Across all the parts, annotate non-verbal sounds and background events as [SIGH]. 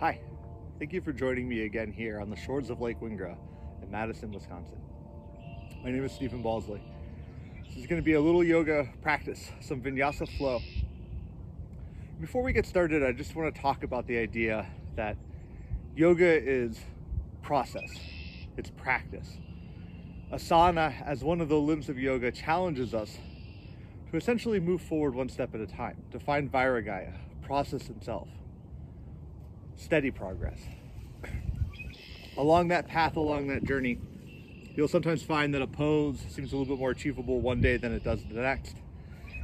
Hi, thank you for joining me again here on the shores of Lake Wingra in Madison, Wisconsin. My name is Stephen Balsley. This is going to be a little yoga practice, some vinyasa flow. Before we get started, I just want to talk about the idea that yoga is process, it's practice. Asana, as one of the limbs of yoga, challenges us to essentially move forward one step at a time, to find Vairagya, process himself, steady progress. Along that path, along that journey, you'll sometimes find that a pose seems a little bit more achievable one day than it does the next.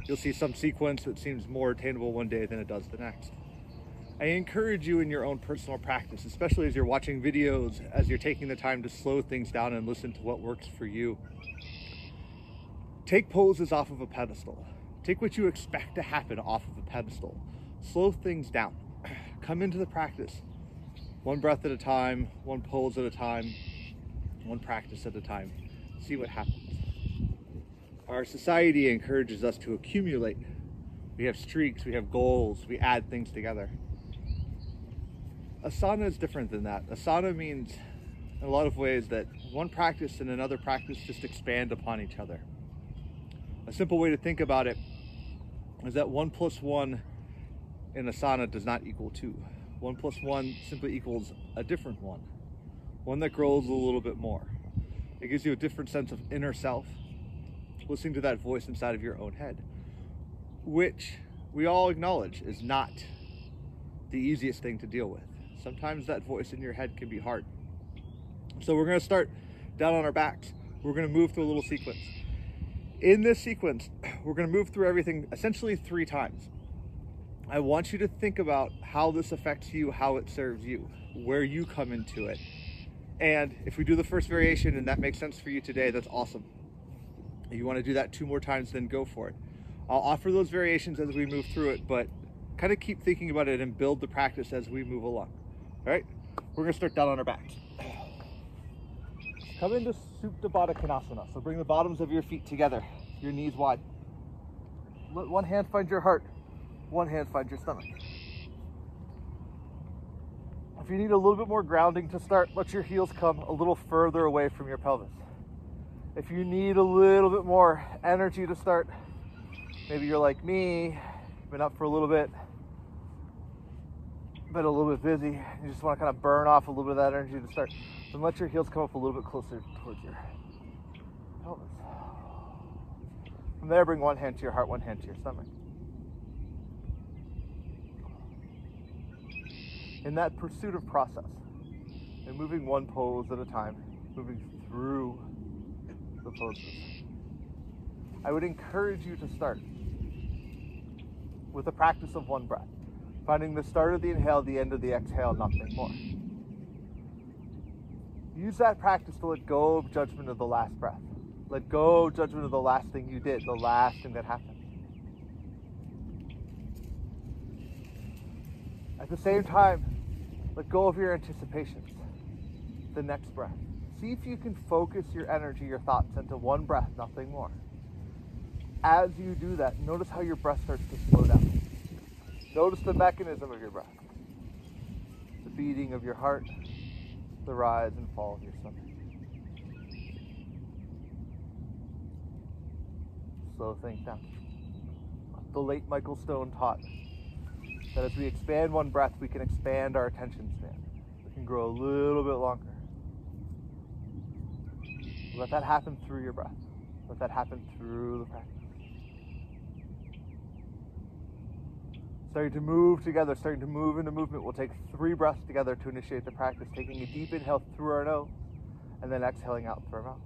You'll see some sequence that seems more attainable one day than it does the next. I encourage you in your own personal practice, especially as you're watching videos, as you're taking the time to slow things down and listen to what works for you. Take poses off of a pedestal. Take what you expect to happen off of a pedestal. Slow things down. Come into the practice one breath at a time, one pose at a time, one practice at a time. See what happens. Our society encourages us to accumulate. We have streaks, we have goals, we add things together. Asana is different than that. Asana means, in a lot of ways, that one practice and another practice just expand upon each other. A simple way to think about it is that one plus one in asana does not equal two. One plus one simply equals a different one, one that grows a little bit more. It gives you a different sense of inner self, listening to that voice inside of your own head, which we all acknowledge is not the easiest thing to deal with. Sometimes that voice in your head can be hard. So we're going to start down on our backs. We're going to move through a little sequence. In this sequence, we're going to move through everything essentially three times. I want you to think about how this affects you, how it serves you, where you come into it. And if we do the first variation and that makes sense for you today, that's awesome. If you want to do that two more times, then go for it. I'll offer those variations as we move through it, but kind of keep thinking about it and build the practice as we move along. All right, we're gonna start down on our backs. Come into Supta Baddha Konasana. So bring the bottoms of your feet together, your knees wide. Let one hand find your heart, one hand find your stomach. If you need a little bit more grounding to start, let your heels come a little further away from your pelvis. If you need a little bit more energy to start, maybe you're like me, been up for a little bit, been a little bit busy, you just want to kind of burn off a little bit of that energy to start, then let your heels come up a little bit closer towards your pelvis. From there, bring one hand to your heart, one hand to your stomach. In that pursuit of process and moving one pose at a time, moving through the poses. I would encourage you to start with the practice of one breath, finding the start of the inhale, the end of the exhale, nothing more. Use that practice to let go of judgment of the last breath. Let go of judgment of the last thing you did, the last thing that happened. At the same time, let go of your anticipations. The next breath. See if you can focus your energy, your thoughts into one breath, nothing more. As you do that, notice how your breath starts to slow down. Notice the mechanism of your breath. The beating of your heart, the rise and fall of your stomach. Slow things down. The late Michael Stone taught that as we expand one breath, we can expand our attention span. We can grow a little bit longer. Let that happen through your breath. Let that happen through the practice. Starting to move together, starting to move into movement. We'll take three breaths together to initiate the practice, taking a deep inhale through our nose and then exhaling out through our mouth.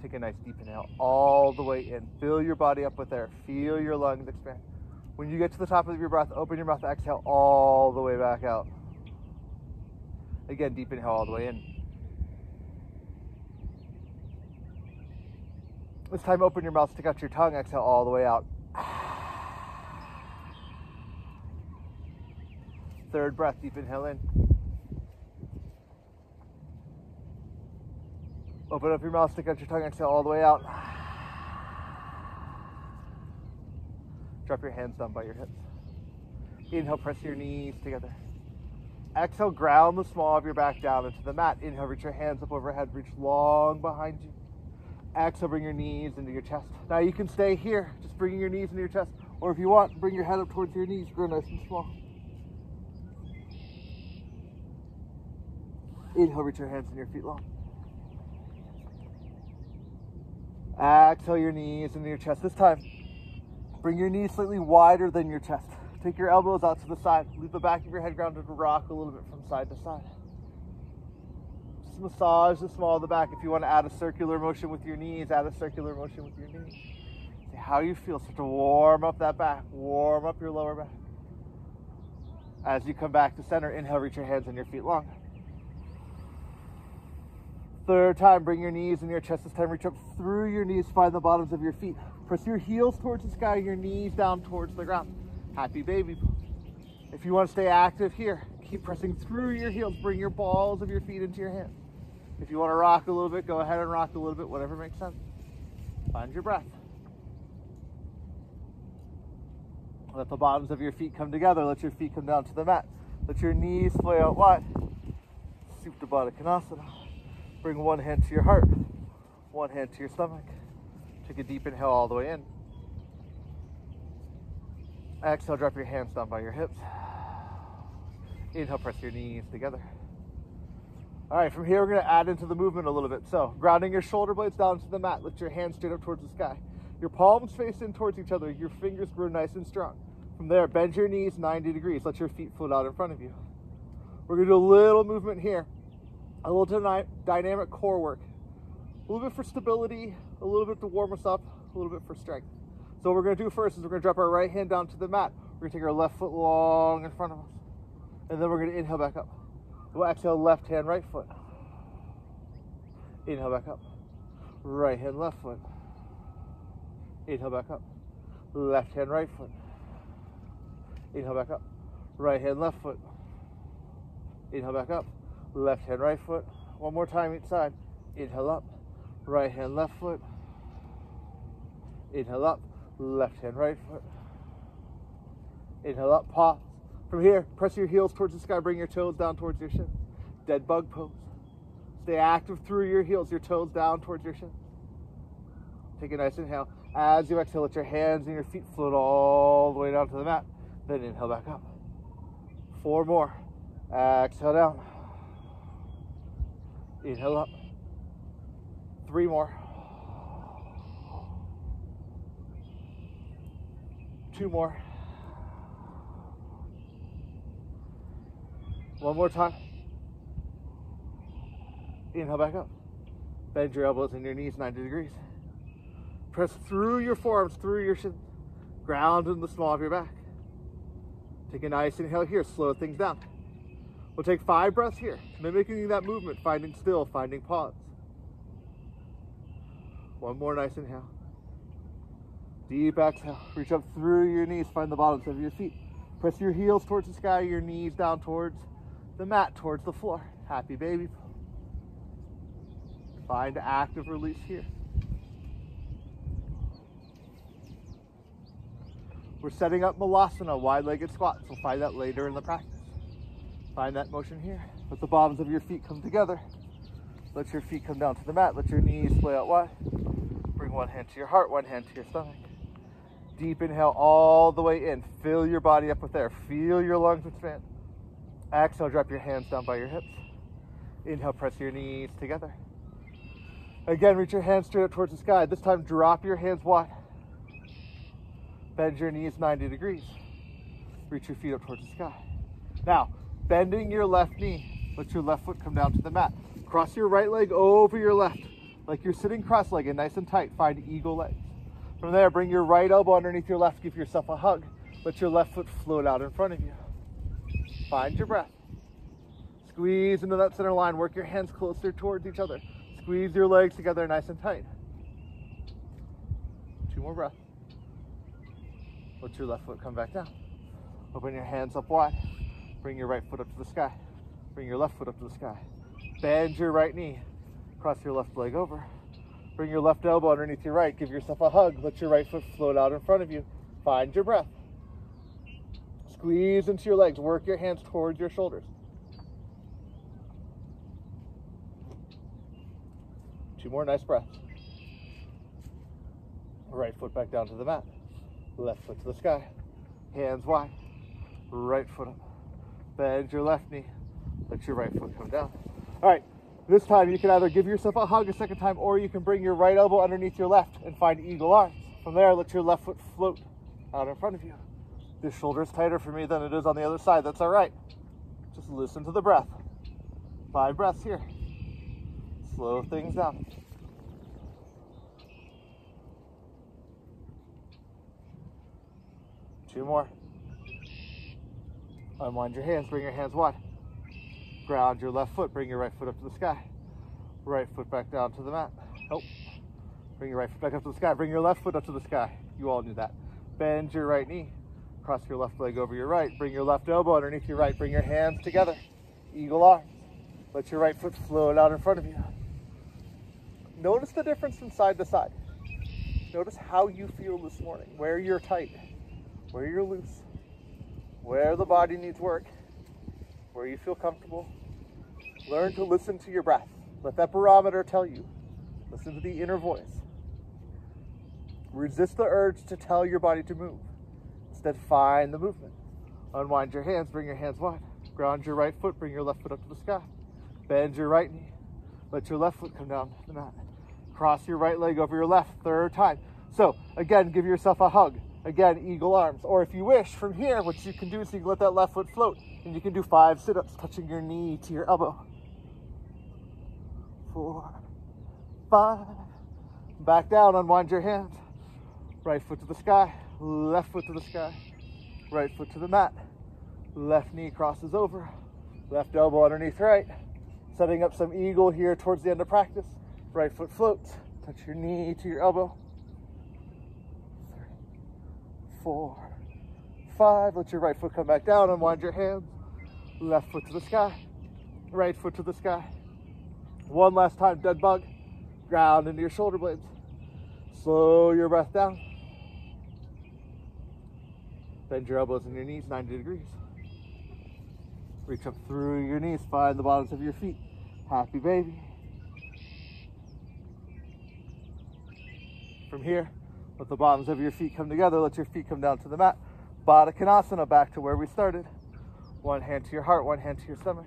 Take a nice deep inhale all the way in. Fill your body up with air. Feel your lungs expand. When you get to the top of your breath, open your mouth, exhale all the way back out. Again, deep inhale all the way in. This time, open your mouth, stick out your tongue, exhale all the way out. Third breath, deep inhale in. Open up your mouth, stick out your tongue, exhale all the way out. Drop your hands down by your hips. Inhale, press your knees together. Exhale, ground the small of your back down into the mat. Inhale, reach your hands up overhead, reach long behind you. Exhale, bring your knees into your chest. Now you can stay here, just bringing your knees into your chest. Or if you want, bring your head up towards your knees, grow nice and small. Inhale, reach your hands and your feet long. Exhale your knees into your chest. This time, bring your knees slightly wider than your chest. Take your elbows out to the side. Leave the back of your head grounded to rock a little bit from side to side. Just massage the small of the back. If you want to add a circular motion with your knees, add a circular motion with your knees. See how you feel. Start to warm up that back. Warm up your lower back. As you come back to center, inhale, reach your hands and your feet long. Third time, bring your knees and your chest. This time, reach up through your knees, find the bottoms of your feet. Press your heels towards the sky, your knees down towards the ground. Happy baby. If you want to stay active here, keep pressing through your heels. Bring your balls of your feet into your hands. If you want to rock a little bit, go ahead and rock a little bit, whatever makes sense. Find your breath. Let the bottoms of your feet come together. Let your feet come down to the mat. Let your knees play out wide. Supta Baddha Konasana. Bring one hand to your heart, one hand to your stomach. Take a deep inhale all the way in. Exhale, drop your hands down by your hips. Inhale, press your knees together. All right, from here, we're gonna add into the movement a little bit. So, grounding your shoulder blades down to the mat. Lift your hands straight up towards the sky. Your palms face in towards each other. Your fingers grow nice and strong. From there, bend your knees 90 degrees. Let your feet float out in front of you. We're gonna do a little movement here a little dynamic core work. A little bit for stability, a little bit to warm us up, a little bit for strength. So what we're gonna do first is we're gonna drop our right hand down to the mat. We're gonna take our left foot long in front of us. And then we're gonna inhale back up. We'll exhale left hand, right foot. Inhale back up. Right hand, left foot. Inhale back up. Left hand, right foot. Inhale back up. Right hand, left foot. Inhale back up. Left hand, right foot. One more time each side. Inhale up. Right hand, left foot. Inhale up. Left hand, right foot. Inhale up. Pause. From here, press your heels towards the sky. Bring your toes down towards your shin. Dead bug pose. Stay active through your heels. Your toes down towards your shin. Take a nice inhale. As you exhale, let your hands and your feet float all the way down to the mat. Then inhale back up. Four more. Exhale down. Inhale up. Three more. Two more. One more time. Inhale back up. Bend your elbows and your knees 90 degrees. Press through your forearms, through your shins. Ground in the small of your back. Take a nice inhale here. Slow things down. We'll take five breaths here, mimicking that movement, finding still, finding pause. One more nice inhale. Deep exhale. Reach up through your knees, find the bottoms of your feet. Press your heels towards the sky, your knees down towards the mat, towards the floor. Happy baby. Find active release here. We're setting up Malasana, wide-legged squats. We'll find that later in the practice. Find that motion here. Let the bottoms of your feet come together. Let your feet come down to the mat. Let your knees play out wide. Bring one hand to your heart, one hand to your stomach. Deep inhale all the way in. Fill your body up with air. Feel your lungs expand. Exhale, drop your hands down by your hips. Inhale, press your knees together. Again, reach your hands straight up towards the sky. This time, drop your hands wide. Bend your knees 90 degrees. Reach your feet up towards the sky. Now, bending your left knee. Let your left foot come down to the mat. Cross your right leg over your left, like you're sitting cross-legged, nice and tight. Find eagle legs. From there, bring your right elbow underneath your left. Give yourself a hug. Let your left foot float out in front of you. Find your breath. Squeeze into that center line. Work your hands closer towards each other. Squeeze your legs together nice and tight. Two more breaths. Let your left foot come back down. Open your hands up wide. Bring your right foot up to the sky. Bring your left foot up to the sky. Bend your right knee. Cross your left leg over. Bring your left elbow underneath your right. Give yourself a hug. Let your right foot float out in front of you. Find your breath. Squeeze into your legs. Work your hands towards your shoulders. Two more. Nice breaths. Right foot back down to the mat. Left foot to the sky. Hands wide. Right foot up. Bend your left knee. Let your right foot come down. All right this time you can either give yourself a hug a second time or you can bring your right elbow underneath your left and find eagle arms. From there, let your left foot float out in front of you. This shoulder is tighter for me than it is on the other side. That's all right. Just listen to the breath. Five breaths here. Slow things down. Two more. Unwind your hands, bring your hands wide. Ground your left foot, bring your right foot up to the sky. Right foot back down to the mat. Oh, bring your right foot back up to the sky. Bring your left foot up to the sky. You all knew that. Bend your right knee. Cross your left leg over your right. Bring your left elbow underneath your right. Bring your hands together. Eagle arms. Let your right foot float out in front of you. Notice the difference from side to side. Notice how you feel this morning, where you're tight, where you're loose, where the body needs work, where you feel comfortable. Learn to listen to your breath. Let that barometer tell you. Listen to the inner voice. Resist the urge to tell your body to move. Instead, find the movement. Unwind your hands, bring your hands wide. Ground your right foot, bring your left foot up to the sky. Bend your right knee. Let your left foot come down to the mat. Cross your right leg over your left, third time. So, again, give yourself a hug. Again, eagle arms. Or if you wish, from here, what you can do is you can let that left foot float. And you can do five sit-ups, touching your knee to your elbow. Four, five. Back down, unwind your hands. Right foot to the sky, left foot to the sky. Right foot to the mat. Left knee crosses over. Left elbow underneath right. Setting up some eagle here towards the end of practice. Right foot floats. Touch your knee to your elbow four, five. Let your right foot come back down. Unwind your hands. Left foot to the sky. Right foot to the sky. One last time, dead bug. Ground into your shoulder blades. Slow your breath down. Bend your elbows and your knees 90 degrees. Reach up through your knees. Find the bottoms of your feet. Happy baby. From here, let the bottoms of your feet come together. Let your feet come down to the mat. Baddha Konasana, back to where we started. One hand to your heart, one hand to your stomach.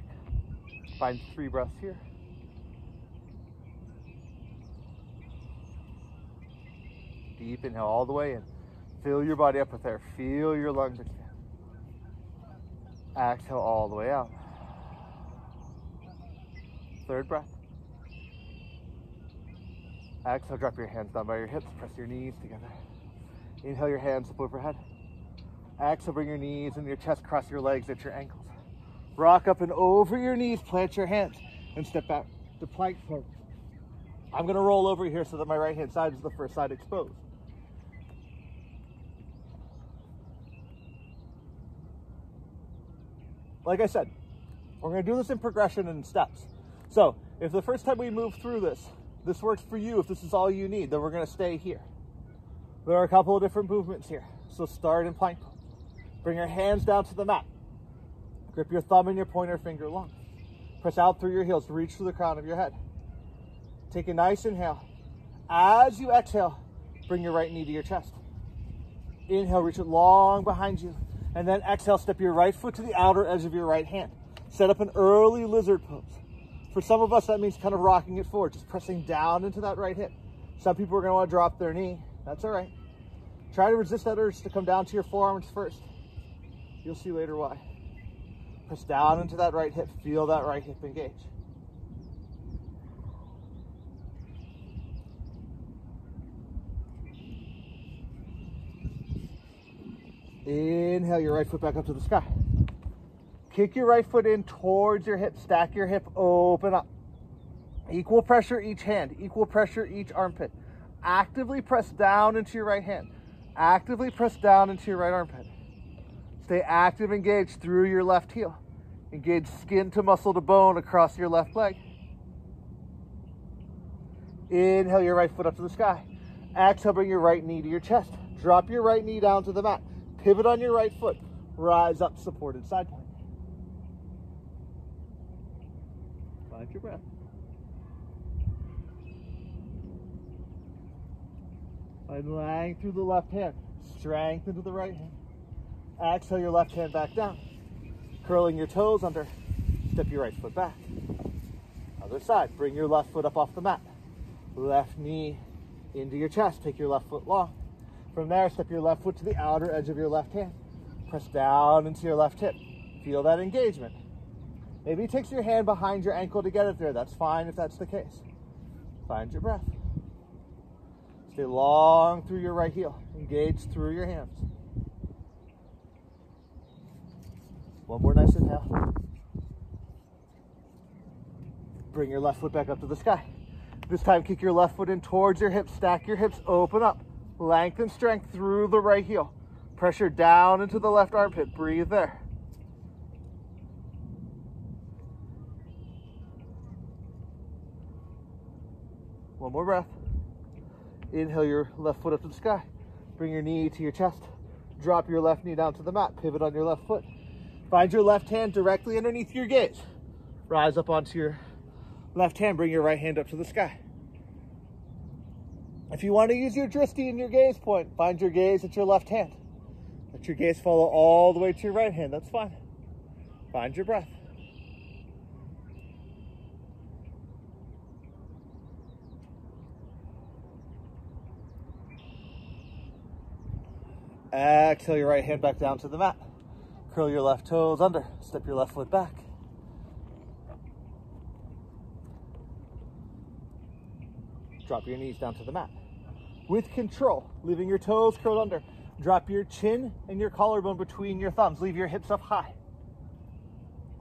Find three breaths here. Deep inhale all the way in. Fill your body up with air. Feel your lungs expand. Exhale all the way out. Third breath. Exhale, drop your hands down by your hips, press your knees together. Inhale your hands up overhead. Exhale, bring your knees and your chest, cross your legs at your ankles. Rock up and over your knees, plant your hands, and step back to plank pose. I'm gonna roll over here so that my right hand side is the first side exposed. Like I said, we're gonna do this in progression and steps. So if the first time we move through this, this works for you, if this is all you need, then we're gonna stay here. There are a couple of different movements here. So start in plank. Bring your hands down to the mat. Grip your thumb and your pointer finger long. Press out through your heels reach through the crown of your head. Take a nice inhale. As you exhale, bring your right knee to your chest. Inhale, reach it long behind you. And then exhale, step your right foot to the outer edge of your right hand. Set up an early lizard pose. For some of us, that means kind of rocking it forward, just pressing down into that right hip. Some people are going to want to drop their knee. That's all right. Try to resist that urge to come down to your forearms first. You'll see later why. Press down into that right hip. Feel that right hip engage. Inhale your right foot back up to the sky. Kick your right foot in towards your hip. Stack your hip, open up. Equal pressure each hand, equal pressure each armpit. Actively press down into your right hand. Actively press down into your right armpit. Stay active, engaged through your left heel. Engage skin to muscle to bone across your left leg. Inhale your right foot up to the sky. Exhale, bring your right knee to your chest. Drop your right knee down to the mat. Pivot on your right foot. Rise up, supported side plank. Find your breath. Find lying through the left hand. Strength into the right hand. Exhale your left hand back down. Curling your toes under. Step your right foot back. Other side. Bring your left foot up off the mat. Left knee into your chest. Take your left foot long. From there, step your left foot to the outer edge of your left hand. Press down into your left hip. Feel that engagement. Maybe it takes your hand behind your ankle to get it there. That's fine if that's the case. Find your breath. Stay long through your right heel. Engage through your hands. One more nice inhale. Bring your left foot back up to the sky. This time, kick your left foot in towards your hips. Stack your hips, open up. Lengthen strength through the right heel. Pressure down into the left armpit. Breathe there. One more breath. Inhale your left foot up to the sky. Bring your knee to your chest. Drop your left knee down to the mat. Pivot on your left foot. Find your left hand directly underneath your gaze. Rise up onto your left hand. Bring your right hand up to the sky. If you want to use your drishti in your gaze point, find your gaze at your left hand. Let your gaze follow all the way to your right hand. That's fine. Find your breath. Exhale your right hand back down to the mat. Curl your left toes under. Step your left foot back. Drop your knees down to the mat. With control, leaving your toes curled under. Drop your chin and your collarbone between your thumbs. Leave your hips up high.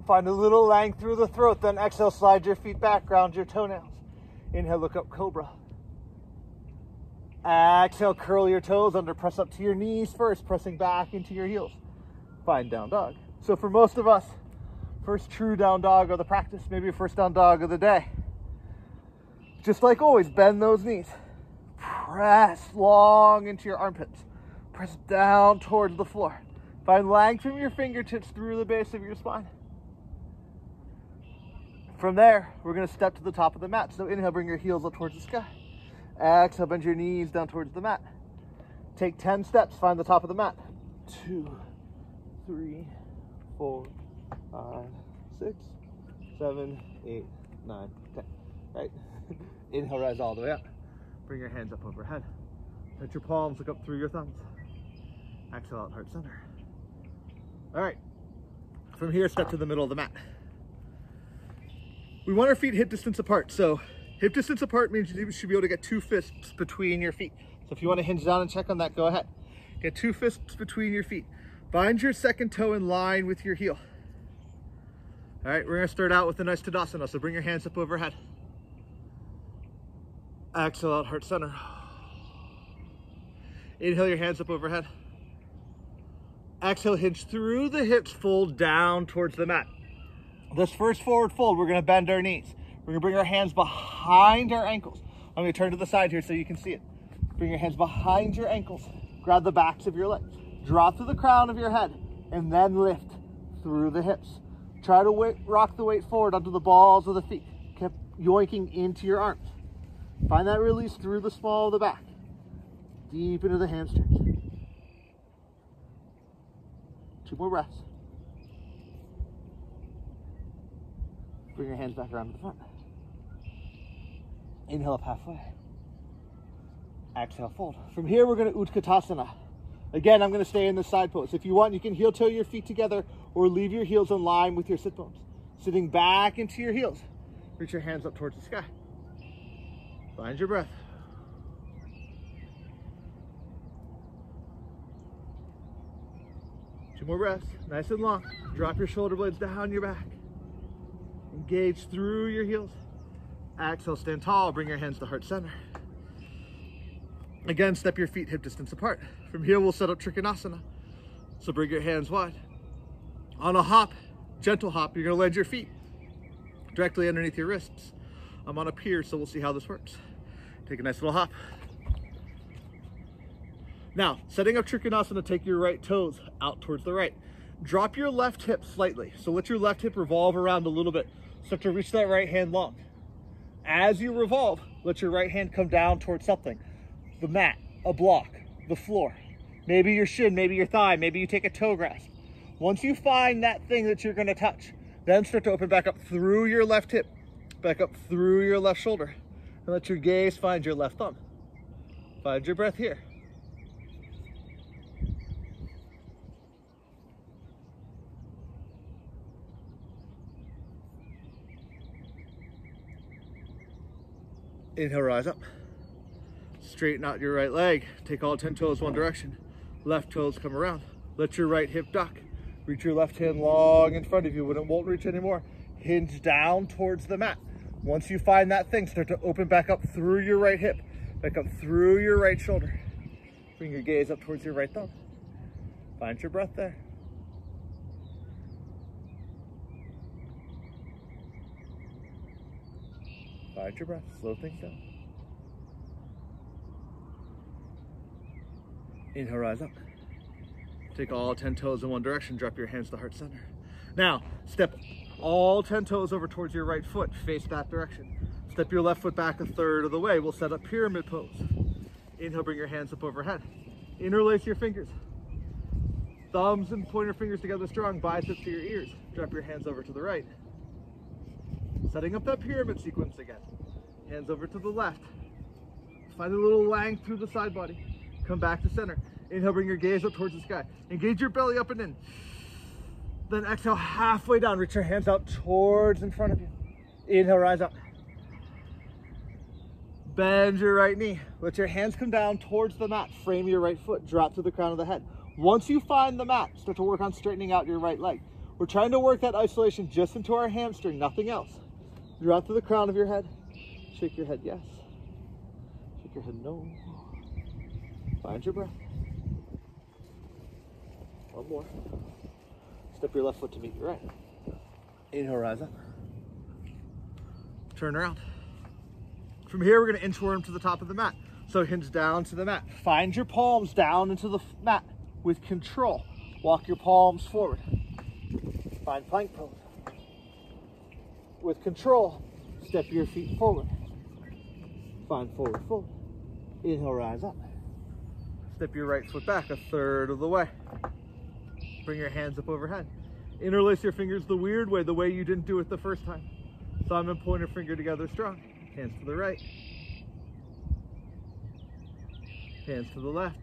Find a little length through the throat. Then exhale, slide your feet back, ground your toenails. Inhale, look up, cobra. Exhale, curl your toes under, press up to your knees first, pressing back into your heels. Find down dog. So for most of us, first true down dog of the practice, maybe first down dog of the day. Just like always, bend those knees. Press long into your armpits. Press down towards the floor. Find length from your fingertips through the base of your spine. From there, we're gonna step to the top of the mat. So inhale, bring your heels up towards the sky. Exhale, bend your knees down towards the mat. Take 10 steps, find the top of the mat. Two, three, four, five, six, seven, eight, nine, ten. Right? [LAUGHS] Inhale, rise all the way up. Bring your hands up overhead. Let your palms look up through your thumbs. Exhale out, heart center. All right. From here, step to the middle of the mat. We want our feet hip distance apart. So hip distance apart means you should be able to get two fists between your feet. So if you want to hinge down and check on that, go ahead. Get two fists between your feet. Bind your second toe in line with your heel. All right, we're gonna start out with a nice Tadasana. So bring your hands up overhead. Exhale out, heart center. Inhale your hands up overhead. Exhale, hinge through the hips, fold down towards the mat. This first forward fold, we're gonna bend our knees. We're gonna bring our hands behind our ankles. I'm gonna turn to the side here so you can see it. Bring your hands behind your ankles. Grab the backs of your legs. Drop to the crown of your head and then lift through the hips. Try to rock the weight forward onto the balls of the feet. Keep yoinking into your arms. Find that release through the small of the back. Deep into the hamstrings. Two more breaths. Bring your hands back around to the front. Inhale up halfway. Exhale, fold. From here, we're going to Utkatasana. Again, I'm going to stay in the side pose. If you want, you can heel toe your feet together or leave your heels in line with your sit bones. Sitting back into your heels. Reach your hands up towards the sky. Find your breath. Two more breaths, nice and long. Drop your shoulder blades down your back. Engage through your heels. Exhale, stand tall, bring your hands to heart center. Again, step your feet hip distance apart. From here, we'll set up Trikonasana. So bring your hands wide. On a hop, gentle hop, you're gonna land your feet directly underneath your wrists. I'm on a pier, so we'll see how this works. Take a nice little hop. Now, setting up Trikonasana, take your right toes out towards the right. Drop your left hip slightly. So let your left hip revolve around a little bit. Start to reach that right hand long. As you revolve, let your right hand come down towards something. The mat, a block, the floor, maybe your shin, maybe your thigh, maybe you take a toe grasp. Once you find that thing that you're gonna touch, then start to open back up through your left hip, back up through your left shoulder, and let your gaze find your left thumb. Find your breath here. Inhale, rise up. Straighten out your right leg. Take all 10 toes one direction. Left toes come around. Let your right hip duck. Reach your left hand long in front of you when it won't reach anymore. Hinge down towards the mat. Once you find that thing, start to open back up through your right hip, back up through your right shoulder. Bring your gaze up towards your right thumb. Find your breath there. Your breath. Slow things down. Inhale, rise up. Take all 10 toes in one direction. Drop your hands to heart center. Now, step all 10 toes over towards your right foot. Face that direction. Step your left foot back a third of the way. We'll set up pyramid pose. Inhale, bring your hands up overhead. Interlace your fingers. Thumbs and pointer fingers together strong. Biceps to your ears. Drop your hands over to the right. Setting up that pyramid sequence again. Hands over to the left. Find a little length through the side body. Come back to center. Inhale, bring your gaze up towards the sky. Engage your belly up and in. Then exhale halfway down. Reach your hands out towards in front of you. Inhale, rise up. Bend your right knee. Let your hands come down towards the mat. Frame your right foot. Drop to the crown of the head. Once you find the mat, start to work on straightening out your right leg. We're trying to work that isolation just into our hamstring, nothing else. Drop to the crown of your head. Shake your head yes. Shake your head no. Find your breath. One more. Step your left foot to meet your right. Inhale, rise up. Turn around. From here, we're gonna inchworm to the top of the mat. So hinge down to the mat. Find your palms down into the mat with control. Walk your palms forward. Find plank pose. With control, step your feet forward. Find forward fold. Inhale, rise up. Step your right foot back a third of the way. Bring your hands up overhead. Interlace your fingers the weird way, the way you didn't do it the first time. Thumb and pointer finger together strong. Hands to the right. Hands to the left.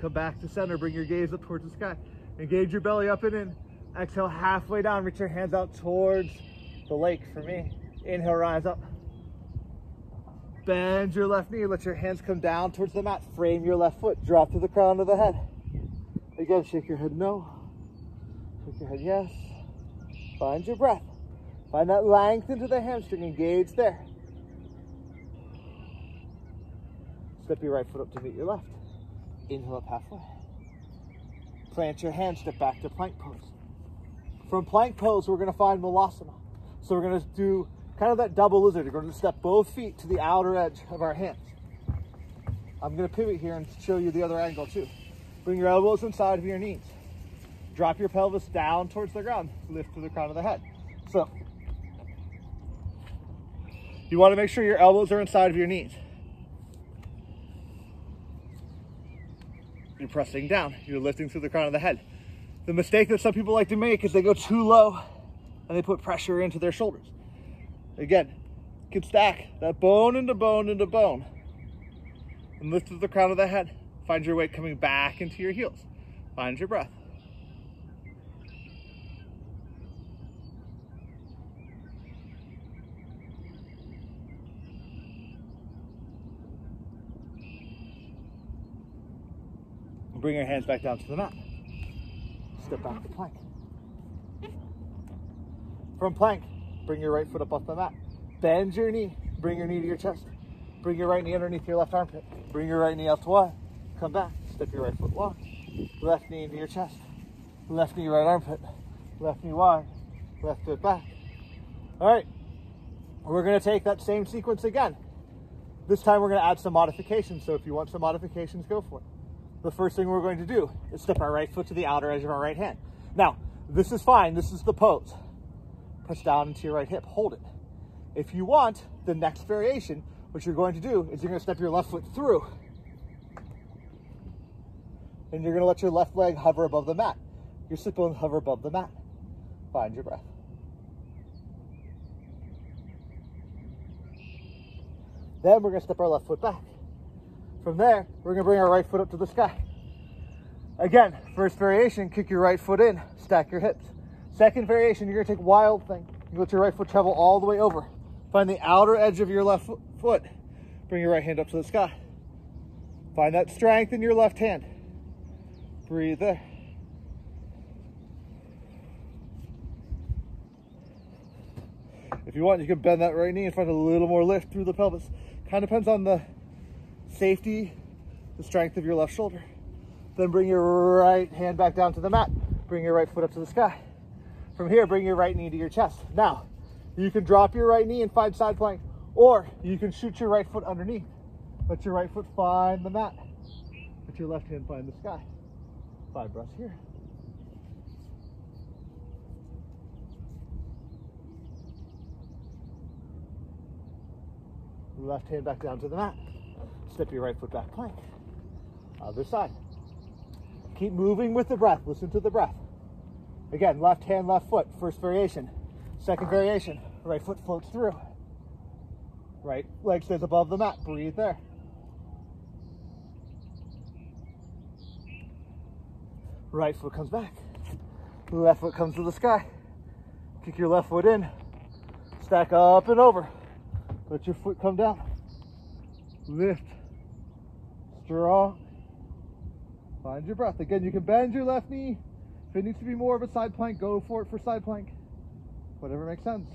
Come back to center. Bring your gaze up towards the sky. Engage your belly up and in. Exhale halfway down. Reach your hands out towards the lake for me. Inhale, rise up. Bend your left knee. Let your hands come down towards the mat. Frame your left foot. Drop to the crown of the head. Again, shake your head no. Shake your head yes. Find your breath. Find that length into the hamstring. Engage there. Step your right foot up to meet your left. Inhale up halfway. Plant your hands, step back to plank pose. From plank pose, we're gonna find Malasana. So we're gonna do kind of that double lizard. We're gonna step both feet to the outer edge of our hands. I'm gonna pivot here and show you the other angle too. Bring your elbows inside of your knees. Drop your pelvis down towards the ground. Lift to the crown of the head. So, you wanna make sure your elbows are inside of your knees. You're pressing down. You're lifting through the crown of the head. The mistake that some people like to make is they go too low and they put pressure into their shoulders. Again, you can stack that bone into bone into bone and lift the crown of the head. Find your weight coming back into your heels. Find your breath. Bring your hands back down to the mat. Step back to plank. From plank, bring your right foot up off the mat. Bend your knee. Bring your knee to your chest. Bring your right knee underneath your left armpit. Bring your right knee out to wide. Come back. Step your right foot wide. Left knee into your chest. Left knee right armpit. Left knee wide. Left foot back. All right. We're going to take that same sequence again. This time we're going to add some modifications. So if you want some modifications, go for it the first thing we're going to do is step our right foot to the outer edge of our right hand. Now, this is fine. This is the pose. Push down into your right hip. Hold it. If you want, the next variation, what you're going to do is you're going to step your left foot through. And you're going to let your left leg hover above the mat. Your sit bones hover above the mat. Find your breath. Then we're going to step our left foot back. From there, we're to bring our right foot up to the sky. Again, first variation, kick your right foot in, stack your hips. Second variation, you're to take wild thing. You let your right foot travel all the way over. Find the outer edge of your left foot. Bring your right hand up to the sky. Find that strength in your left hand. Breathe there. If you want, you can bend that right knee and find a little more lift through the pelvis. Kind of depends on the safety, the strength of your left shoulder. Then bring your right hand back down to the mat. Bring your right foot up to the sky. From here, bring your right knee to your chest. Now, you can drop your right knee and find side plank, or you can shoot your right foot underneath. Let your right foot find the mat. Let your left hand find the sky. Five breaths here. Left hand back down to the mat. Step your right foot back plank. Other side. Keep moving with the breath. Listen to the breath. Again, left hand, left foot. First variation. Second variation. Right foot floats through. Right leg stays above the mat. Breathe there. Right foot comes back. Left foot comes to the sky. Kick your left foot in. Stack up and over. Let your foot come down. Lift. Strong. Find your breath. Again, you can bend your left knee. If it needs to be more of a side plank, go for it for side plank. Whatever makes sense.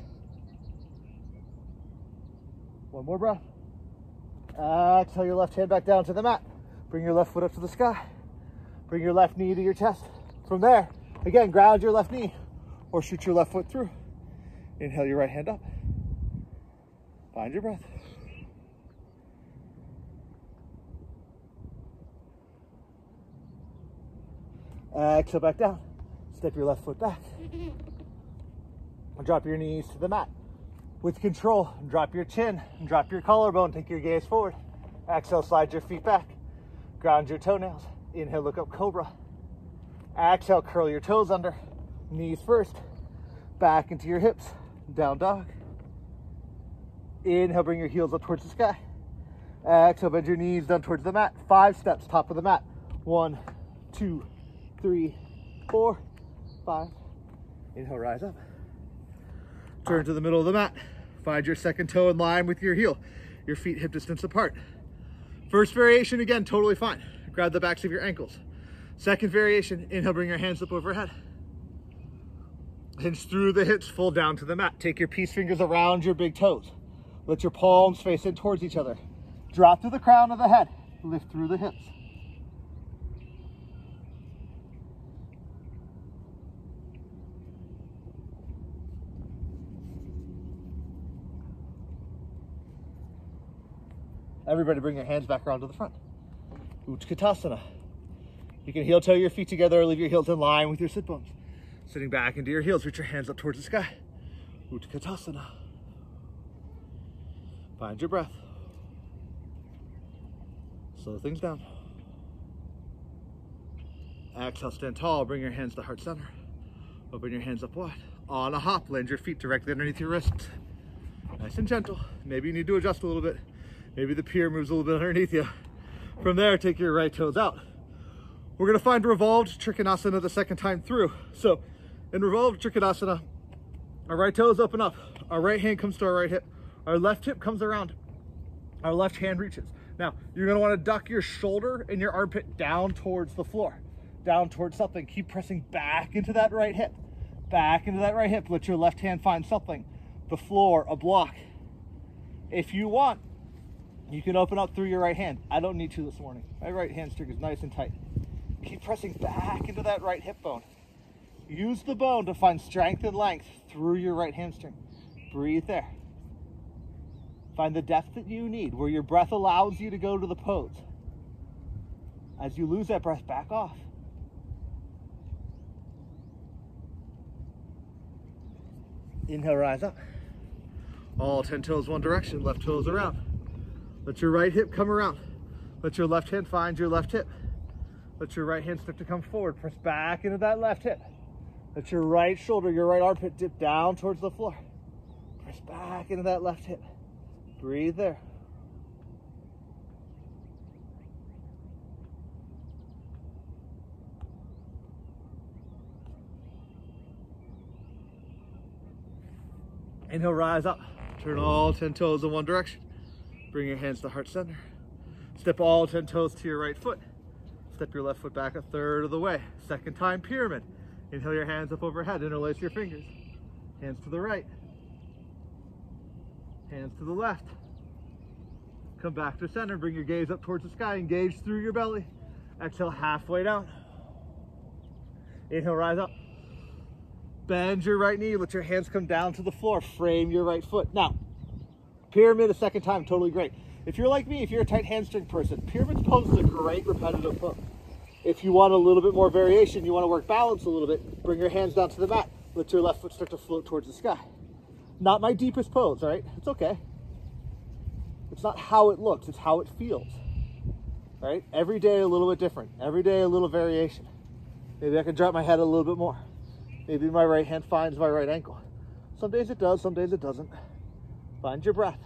One more breath. Ah, Exhale your left hand back down to the mat. Bring your left foot up to the sky. Bring your left knee to your chest. From there, again, ground your left knee or shoot your left foot through. Inhale your right hand up. Find your breath. Uh, exhale back down. Step your left foot back. Drop your knees to the mat. With control, drop your chin, drop your collarbone, take your gaze forward. Exhale, slide your feet back. Ground your toenails. Inhale, look up, cobra. Exhale, curl your toes under. Knees first. Back into your hips. Down dog. Inhale, bring your heels up towards the sky. Exhale, bend your knees down towards the mat. Five steps, top of the mat. One, two, three, four, five. Inhale, rise up. Turn to the middle of the mat. Find your second toe in line with your heel. Your feet hip distance apart. First variation, again, totally fine. Grab the backs of your ankles. Second variation, inhale, bring your hands up overhead. Hinge through the hips, full down to the mat. Take your peace fingers around your big toes. Let your palms face in towards each other. Drop to the crown of the head. Lift through the hips. Everybody bring your hands back around to the front. Utkatasana. You can heel toe your feet together or leave your heels in line with your sit bones. Sitting back into your heels, reach your hands up towards the sky. Utkatasana. Find your breath. Slow things down. Exhale, stand tall. Bring your hands to heart center. Open your hands up wide. On a hop, land your feet directly underneath your wrists. Nice and gentle. Maybe you need to adjust a little bit. Maybe the pier moves a little bit underneath you. From there, take your right toes out. We're gonna find revolved Trikonasana the second time through. So in revolved Trikonasana, our right toes up and up. Our right hand comes to our right hip. Our left hip comes around. Our left hand reaches. Now, you're gonna wanna duck your shoulder and your armpit down towards the floor, down towards something. Keep pressing back into that right hip, back into that right hip. Let your left hand find something, the floor, a block. If you want, you can open up through your right hand. I don't need to this morning. My right hamstring is nice and tight. Keep pressing back into that right hip bone. Use the bone to find strength and length through your right hamstring. Breathe there. Find the depth that you need, where your breath allows you to go to the pose. As you lose that breath, back off. Inhale, rise up. All 10 toes one direction, left toes around. Let your right hip come around. Let your left hand find your left hip. Let your right hand start to come forward. Press back into that left hip. Let your right shoulder, your right armpit dip down towards the floor. Press back into that left hip. Breathe there. Inhale, rise up. Turn all 10 toes in one direction. Bring your hands to heart center. Step all 10 toes to your right foot. Step your left foot back a third of the way. Second time pyramid. Inhale your hands up overhead. Interlace your fingers. Hands to the right. Hands to the left. Come back to center. Bring your gaze up towards the sky. Engage through your belly. Exhale halfway down. Inhale, rise up. Bend your right knee. Let your hands come down to the floor. Frame your right foot. Now, pyramid a second time, totally great. If you're like me, if you're a tight hamstring person, pyramid pose is a great repetitive pose. If you want a little bit more variation, you want to work balance a little bit, bring your hands down to the mat. Let your left foot start to float towards the sky. Not my deepest pose, all right? It's okay. It's not how it looks, it's how it feels. Right? Every day a little bit different. Every day a little variation. Maybe I can drop my head a little bit more. Maybe my right hand finds my right ankle. Some days it does, some days it doesn't. Find your breath.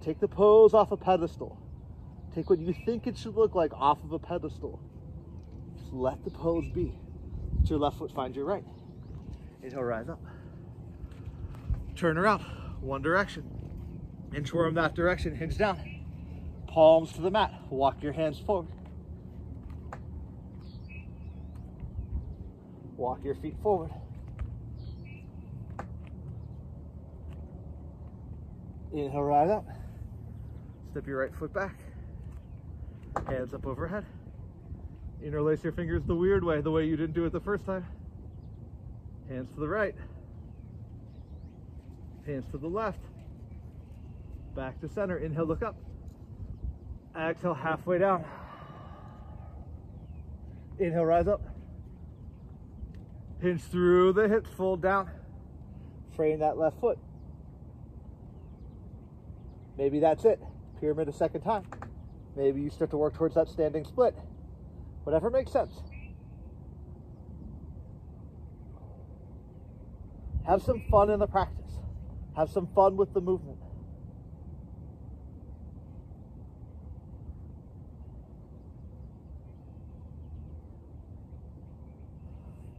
Take the pose off a pedestal. Take what you think it should look like off of a pedestal. Just let the pose be. Let your left foot find your right. Inhale, rise up. Turn around, one direction. Inchworm that direction, hinge down. Palms to the mat. Walk your hands forward. Walk your feet forward. Inhale, rise up. Step your right foot back. Hands up overhead. Interlace your fingers the weird way, the way you didn't do it the first time. Hands to the right. Hands to the left. Back to center. Inhale, look up. Exhale, halfway down. Inhale, rise up. Hinge through the hips, fold down. Frame that left foot. Maybe that's it. Pyramid a second time. Maybe you start to work towards that standing split. Whatever makes sense. Have some fun in the practice. Have some fun with the movement.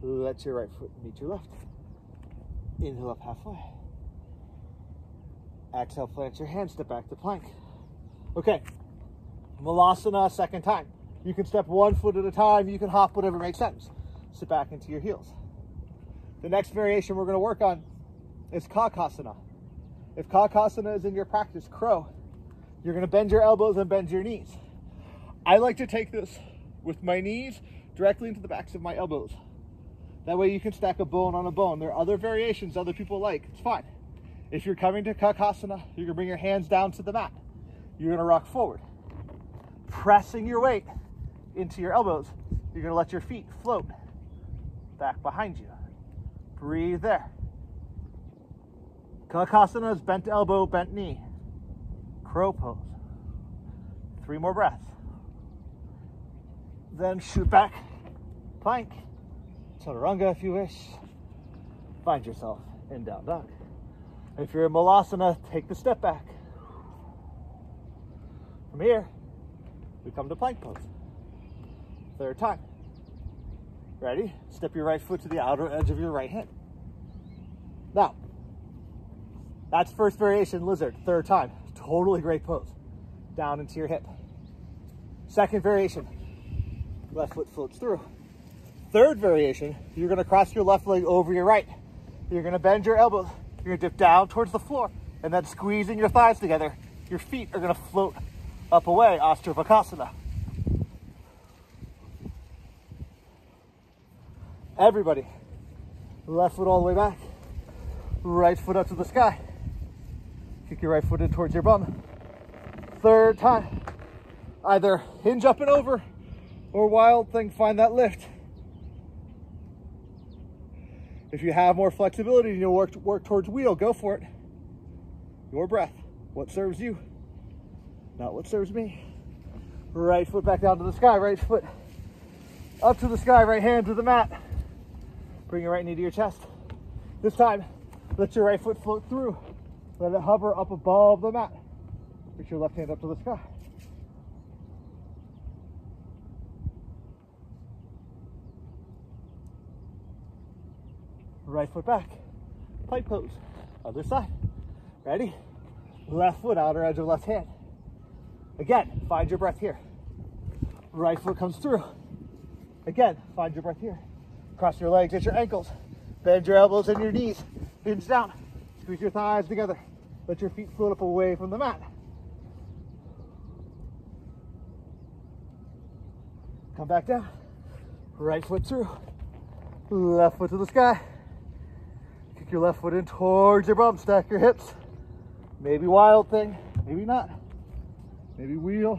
Let your right foot meet your left. Inhale up halfway. Exhale, plant your hands, step back to plank. Okay, Malasana second time. You can step one foot at a time, you can hop, whatever makes sense. Sit back into your heels. The next variation we're gonna work on is Kakasana. If Kakasana is in your practice, crow, you're gonna bend your elbows and bend your knees. I like to take this with my knees directly into the backs of my elbows. That way you can stack a bone on a bone. There are other variations other people like. It's fine. If you're coming to Kakasana, you're gonna bring your hands down to the mat. You're gonna rock forward. Pressing your weight into your elbows. You're gonna let your feet float back behind you. Breathe there. Kakasana is bent elbow, bent knee. Crow pose. Three more breaths. Then shoot back, plank. Chaturanga if you wish. Find yourself in down dog. If you're in Malasana, take the step back. From here, we come to plank pose. Third time. Ready? Step your right foot to the outer edge of your right hand. Now, that's first variation lizard, third time. Totally great pose. Down into your hip. Second variation, left foot floats through. Third variation, you're gonna cross your left leg over your right. You're gonna bend your elbows. You're gonna dip down towards the floor and then squeezing your thighs together, your feet are gonna float up away, Astavakrasana. Everybody, left foot all the way back, right foot up to the sky. Kick your right foot in towards your bum. Third time, either hinge up and over or wild thing, find that lift. If you have more flexibility and you'll work, work towards wheel, go for it. Your breath, what serves you. Not what serves me. Right foot back down to the sky, right foot up to the sky, right hand to the mat. Bring your right knee to your chest. This time, let your right foot float through. Let it hover up above the mat. Reach your left hand up to the sky. Right foot back. Plank pose. Other side. Ready? Left foot, outer edge of left hand. Again, find your breath here. Right foot comes through. Again, find your breath here. Cross your legs at your ankles. Bend your elbows and your knees. Hinge down. Squeeze your thighs together. Let your feet float up away from the mat. Come back down. Right foot through. Left foot to the sky. Kick your left foot in towards your bum. Stack your hips. Maybe wild thing. Maybe not. Maybe wheel.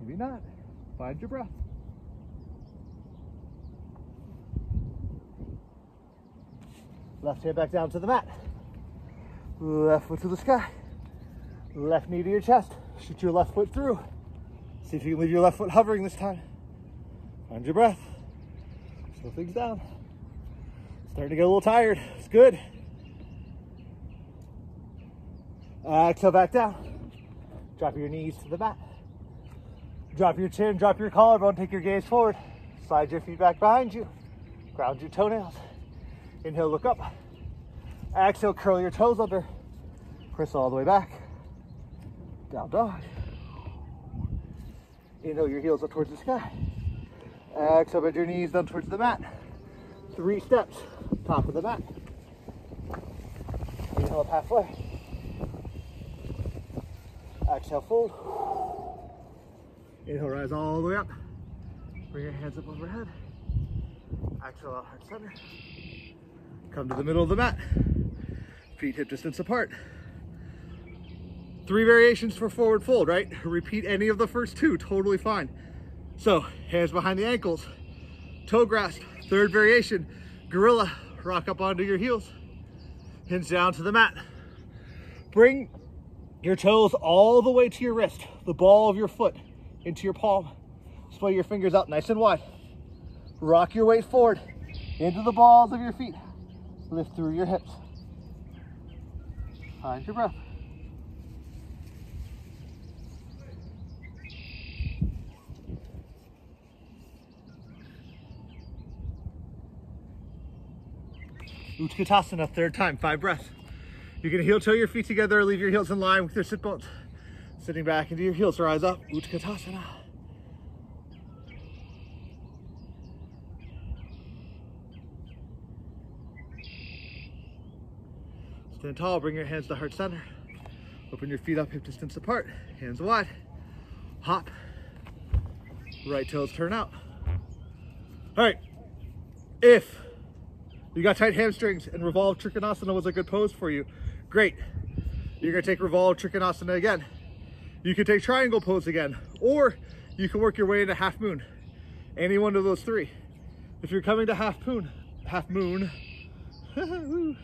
Maybe not. Find your breath. Left hand back down to the mat. Left foot to the sky. Left knee to your chest. Shoot your left foot through. See if you can leave your left foot hovering this time. Find your breath. Slow things down. Starting to get a little tired. It's good. Uh, exhale back down. Drop your knees to the mat. Drop your chin, drop your collarbone, take your gaze forward. Slide your feet back behind you. Ground your toenails. Inhale, look up. Exhale, curl your toes under. Press all the way back. Down dog. Inhale your heels up towards the sky. Exhale, bend your knees down towards the mat. Three steps, top of the mat. Inhale up halfway. Exhale, fold. Inhale, rise all the way up. Bring your hands up overhead. Exhale out, heart center. Come to the middle of the mat. Feet hip distance apart. Three variations for forward fold, right? Repeat any of the first two, totally fine. So, hands behind the ankles, toe grasp, third variation, gorilla, rock up onto your heels, hinge down to the mat. Bring your toes all the way to your wrist, the ball of your foot into your palm. Splay your fingers out nice and wide. Rock your weight forward into the balls of your feet. Lift through your hips. Find your breath. Utkatasana, third time, five breaths. You can heel toe your feet together, leave your heels in line with your sit bones. Sitting back into your heels, rise up, Utkatasana. Stand tall, bring your hands to heart center. Open your feet up hip distance apart, hands wide. Hop. Right toes turn out. All right, if you got tight hamstrings and revolve Trikonasana was a good pose for you, great. You're gonna take revolve Trikonasana again. You can take triangle pose again, or you can work your way into half moon. Any one of those three. If you're coming to half moon, half moon, [LAUGHS]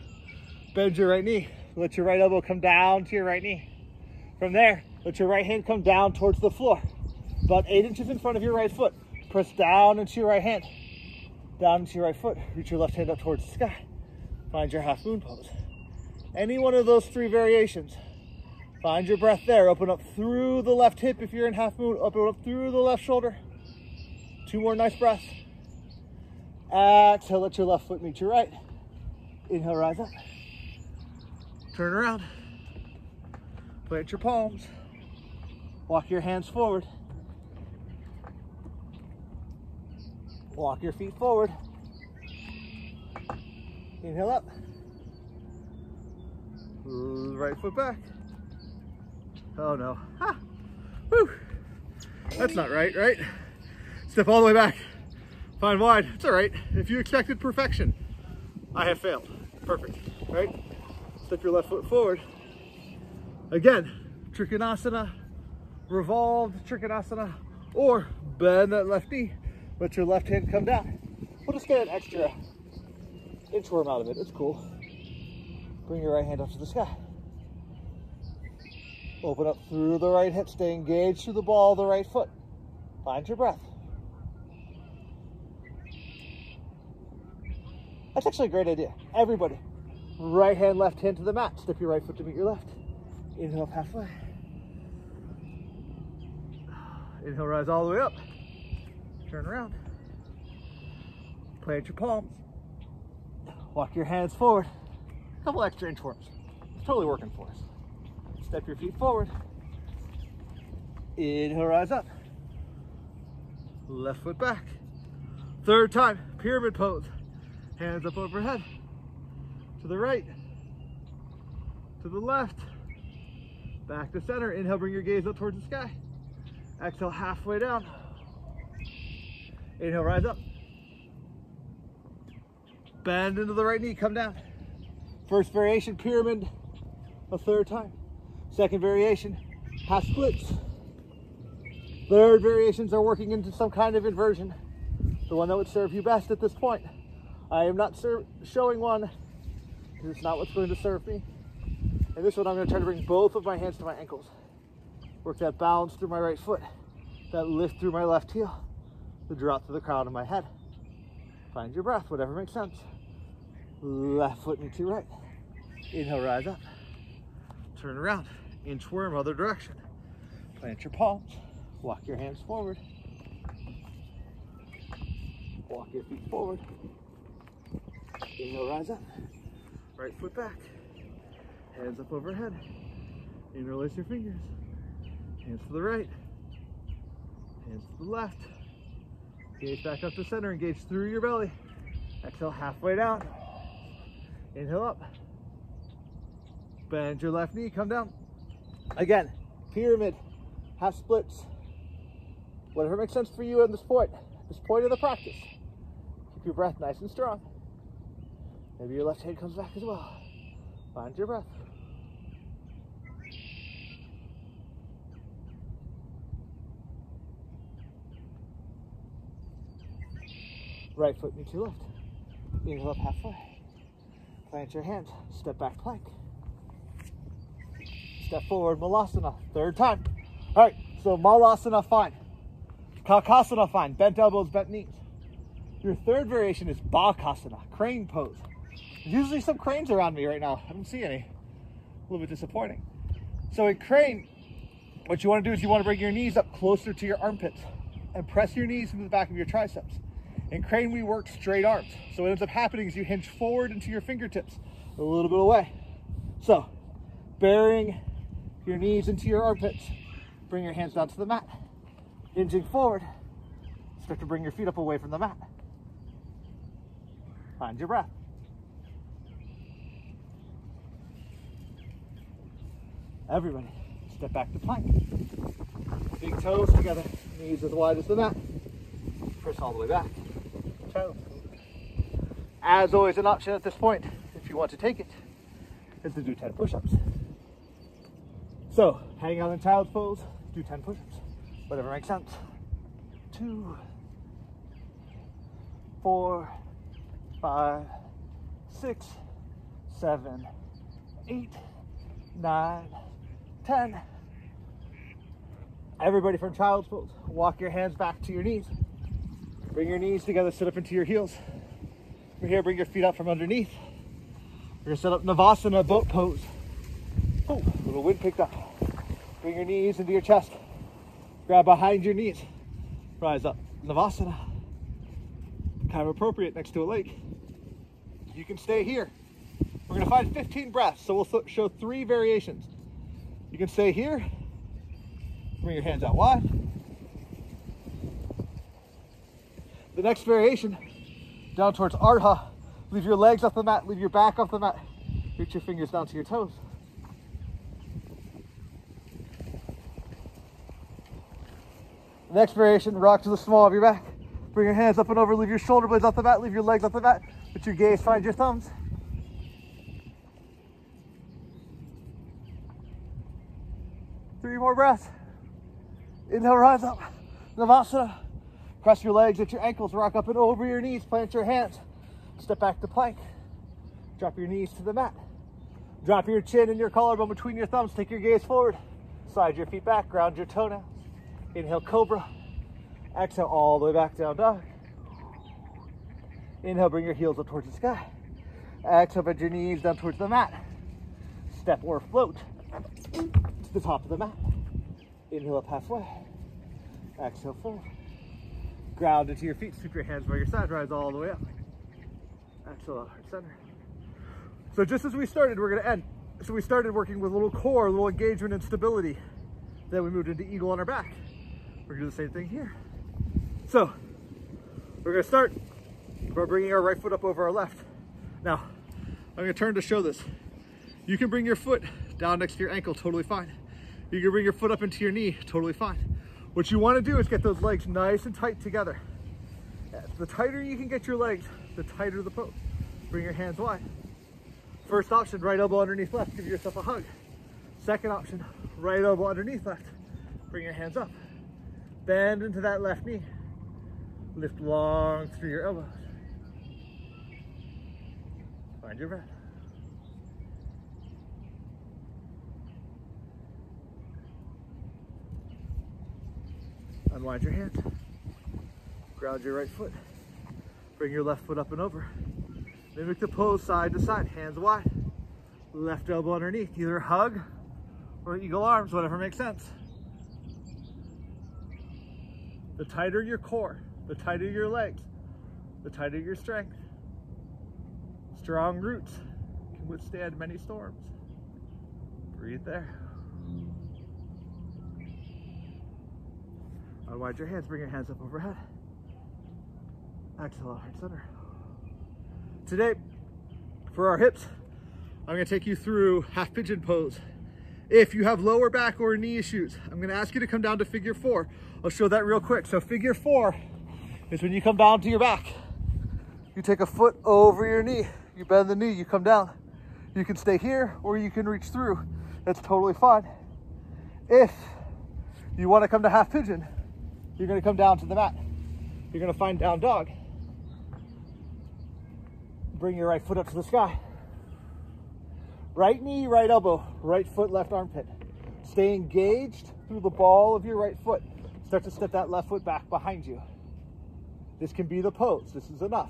bend your right knee. Let your right elbow come down to your right knee. From there, let your right hand come down towards the floor. About eight inches in front of your right foot. Press down into your right hand. Down into your right foot. Reach your left hand up towards the sky. Find your half moon pose. Any one of those three variations. Find your breath there. Open up through the left hip if you're in half moon. Open up through the left shoulder. Two more nice breaths. Exhale, let your left foot meet your right. Inhale, rise up. Turn around. Plant your palms. Walk your hands forward. Walk your feet forward. Inhale up. Right foot back. Oh no. Ha! Woo! That's not right, right? Step all the way back. Find wide. It's all right. If you expected perfection, I have failed. Perfect, right? Step your left foot forward. Again, Trikonasana, revolved Trikonasana, or bend that left knee. Let your left hand come down. We'll just get an extra inchworm out of it. It's cool. Bring your right hand up to the sky. Open up through the right hip. Stay engaged through the ball of the right foot. Find your breath. That's actually a great idea. Everybody, right hand, left hand to the mat. Step your right foot to meet your left. Inhale up halfway. Inhale, rise all the way up. Turn around. Plant your palms. Walk your hands forward. Couple extra inchworms. It's totally working for us. Step your feet forward. Inhale, rise up. Left foot back. Third time, pyramid pose. Hands up overhead. To the right. To the left. Back to center. Inhale, bring your gaze up towards the sky. Exhale, halfway down. Inhale, rise up. Bend into the right knee, come down. First variation, pyramid, a third time. Second variation, half splits. Third variations are working into some kind of inversion. The one that would serve you best at this point. I am not showing one because it's not what's going to serve me. And this one, I'm going to try to bring both of my hands to my ankles. Work that balance through my right foot, that lift through my left heel, the drop to the crown of my head. Find your breath, whatever makes sense. Left foot into right. Inhale, rise up. Turn around. Inchworm, other direction. Plant your palms. Walk your hands forward. Walk your feet forward. Inhale, rise up. Right foot back. Hands up overhead. Interlace your fingers. Hands to the right. Hands to the left. Gaze back up to center. Engage through your belly. Exhale halfway down. Inhale up. Bend your left knee. Come down. Again, pyramid, half splits. Whatever makes sense for you at this point, this point of the practice. Keep your breath nice and strong. Maybe your left hand comes back as well. Find your breath. Right foot meets your left. Inhale up halfway. Plant your hands. Step back plank. Step forward, Malasana. Third time. All right, so Malasana, fine. Kakasana, fine. Bent elbows, bent knees. Your third variation is Bakasana, crane pose. There's usually some cranes around me right now. I don't see any. A little bit disappointing. So in crane, what you want to do is you want to bring your knees up closer to your armpits and press your knees into the back of your triceps. In crane, we work straight arms. So what ends up happening is you hinge forward into your fingertips a little bit away. So bearing your knees into your armpits, bring your hands down to the mat. Hinging forward, start to bring your feet up away from the mat. Find your breath. Everybody, step back to plank. Big toes together, knees as wide as the mat. Press all the way back. As always, an option at this point, if you want to take it, is to do 10 push-ups. So, hang on in child's pose, do 10 push-ups. Whatever makes sense. Two, four, five, six, seven, eight, nine, ten. Everybody from child's pose, walk your hands back to your knees. Bring your knees together, sit up into your heels. From here, bring your feet out from underneath. We're gonna set up Navasana boat pose. Oh, little wind picked up. Bring your knees into your chest. Grab behind your knees. Rise up. Navasana. Kind of appropriate next to a lake. You can stay here. We're gonna find 15 breaths, so we'll show three variations. You can stay here. Bring your hands out wide. The next variation, down towards Ardha. Leave your legs off the mat, leave your back off the mat. Reach your fingers down to your toes. Next variation, rock to the small of your back. Bring your hands up and over, leave your shoulder blades off the mat, leave your legs off the mat, but your gaze find your thumbs. Three more breaths. Inhale, rise up. Navasana. Press your legs at your ankles, rock up and over your knees, plant your hands. Step back to plank. Drop your knees to the mat. Drop your chin and your collarbone between your thumbs. Take your gaze forward. Slide your feet back, ground your toenails. Inhale, cobra. Exhale, all the way back down dog. Inhale, bring your heels up towards the sky. Exhale, bend your knees down towards the mat. Step or float to the top of the mat. Inhale up halfway. Exhale, fold. Ground into your feet, sweep your hands by your side, rise all the way up. Exhale, heart center. So just as we started, we're gonna end. So we started working with a little core, a little engagement and stability. Then we moved into eagle on our back. We're gonna do the same thing here. So we're gonna start by bringing our right foot up over our left. Now, I'm gonna turn to show this. You can bring your foot down next to your ankle, totally fine. You can bring your foot up into your knee, totally fine. What you wanna do is get those legs nice and tight together. The tighter you can get your legs, the tighter the pose. Bring your hands wide. First option, right elbow underneath left, give yourself a hug. Second option, right elbow underneath left. Bring your hands up. Bend into that left knee. Lift long through your elbows. Find your breath. Unwind your hands. Ground your right foot. Bring your left foot up and over. Mimic the pose side to side, hands wide. Left elbow underneath, either hug or eagle arms, whatever makes sense. The tighter your core, the tighter your legs, the tighter your strength. Strong roots can withstand many storms. Breathe there. Unwind your hands, bring your hands up overhead. Exhale, heart center. Today, for our hips, I'm gonna take you through half pigeon pose. If you have lower back or knee issues, I'm gonna ask you to come down to figure four. I'll show that real quick. So figure four is when you come down to your back. You take a foot over your knee, you bend the knee, you come down. You can stay here or you can reach through. That's totally fine. If you wanna come to half pigeon, you're gonna come down to the mat. You're gonna find down dog. Bring your right foot up to the sky. Right knee, right elbow, right foot, left armpit. Stay engaged through the ball of your right foot. Start to step that left foot back behind you. This can be the pose. This is enough.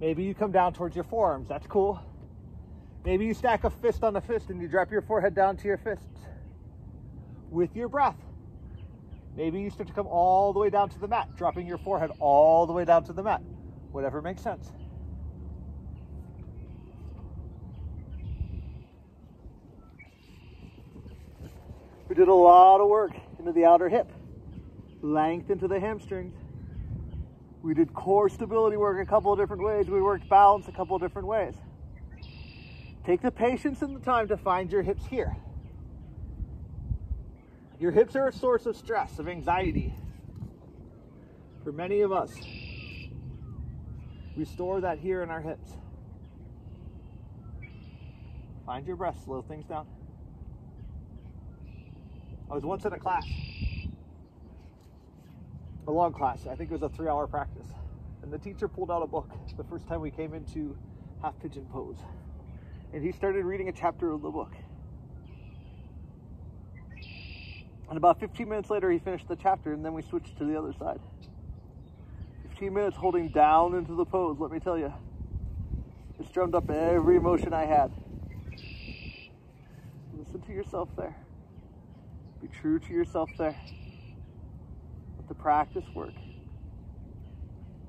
Maybe you come down towards your forearms. That's cool. Maybe you stack a fist on a fist and you drop your forehead down to your fists with your breath. Maybe you start to come all the way down to the mat, dropping your forehead all the way down to the mat. Whatever makes sense. We did a lot of work into the outer hip, length into the hamstrings. We did core stability work a couple of different ways. We worked balance a couple of different ways. Take the patience and the time to find your hips here. Your hips are a source of stress, of anxiety. For many of us, we store that here in our hips. Find your breath, slow things down. I was once in a class, a long class. I think it was a three hour practice. And the teacher pulled out a book the first time we came into half pigeon pose. And he started reading a chapter of the book. And about 15 minutes later, he finished the chapter, and then we switched to the other side. 15 minutes holding down into the pose, let me tell you. It strummed up every emotion I had. Listen to yourself there. Be true to yourself there. Let the practice work.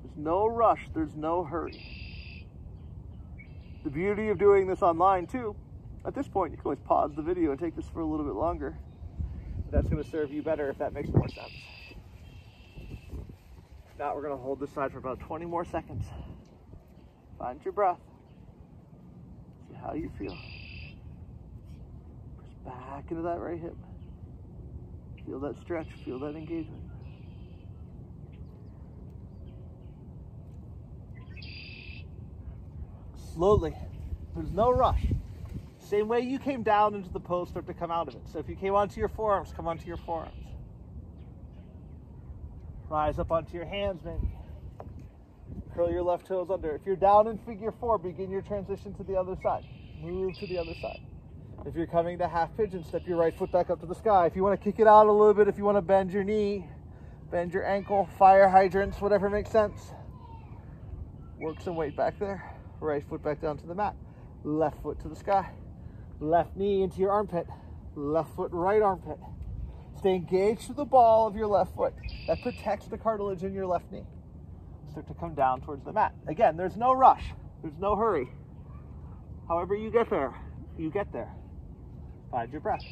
There's no rush, there's no hurry. The beauty of doing this online, too, at this point, you can always pause the video and take this for a little bit longer. That's going to serve you better if that makes more sense. Now we're going to hold this side for about 20 more seconds. Find your breath. See how you feel. Press back into that right hip. Feel that stretch, feel that engagement. Slowly, there's no rush. Same way you came down into the pose, start to come out of it. So if you came onto your forearms, come onto your forearms. Rise up onto your hands, maybe. Curl your left toes under. If you're down in figure four, begin your transition to the other side. Move to the other side. If you're coming to half pigeon, step your right foot back up to the sky. If you want to kick it out a little bit, if you want to bend your knee, bend your ankle, fire hydrants, whatever makes sense. Work some weight back there. Right foot back down to the mat. Left foot to the sky. Left knee into your armpit. Left foot, right armpit. Stay engaged to the ball of your left foot. That protects the cartilage in your left knee. Start to come down towards the mat. Again, there's no rush. There's no hurry. However you get there, you get there. Find your breath.